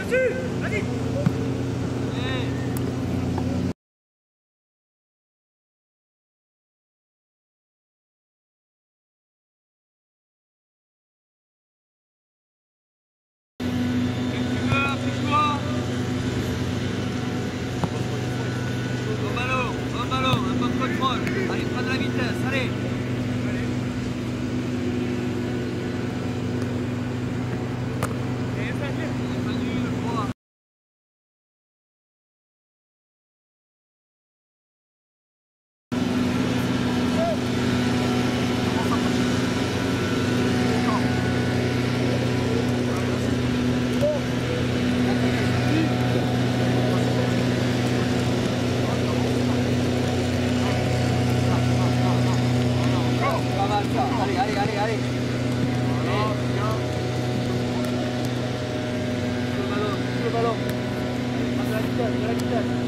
Vas-y. Ari, Ari, Ari, Ari. Balon, balon. Masuk lagi, jalan kita.